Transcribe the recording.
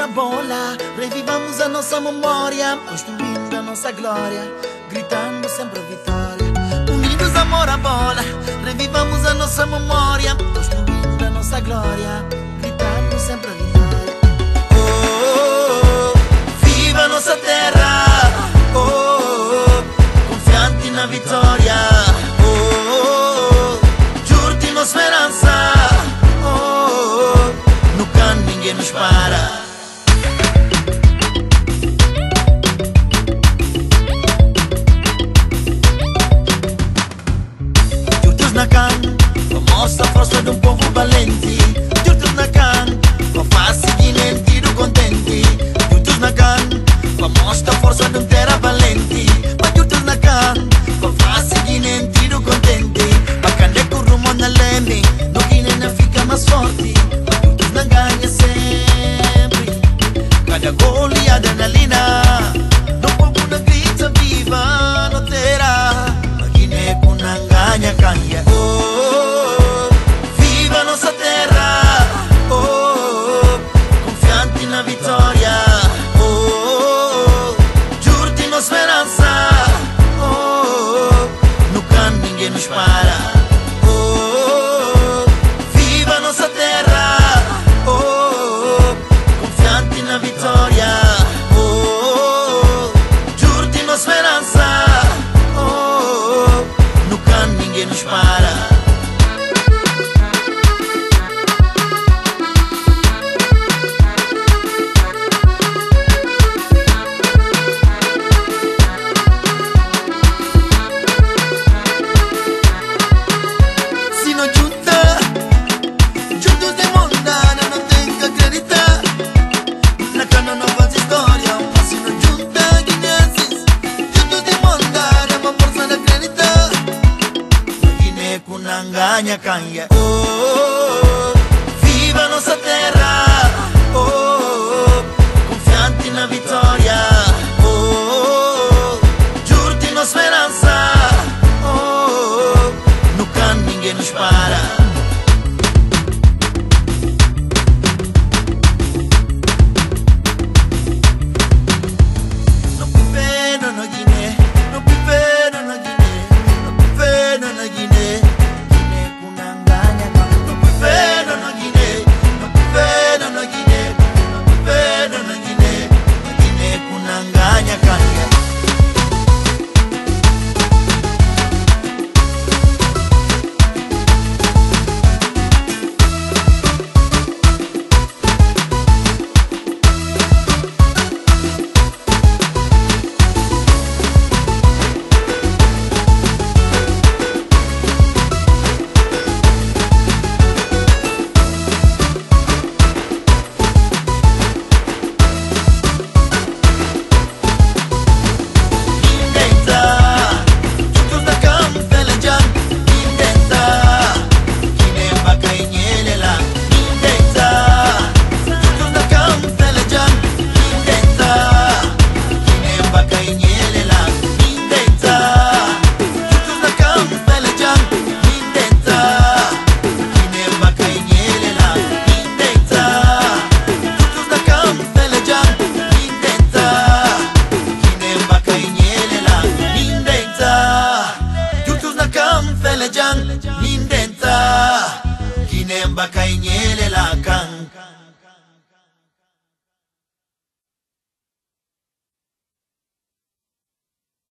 parabola. Revivamos a nossa memória, construindo a nossa glória, gritando sempre vitória. Unidos amor a bola, revivamos a nossa memória, construindo a nossa glória. resposta de um povo valente. esperança. Oh, oh, oh. No canto ninguém nos para. engaña, canya. Oh, oh, oh, oh, viva nossa bakayinyelela kanga.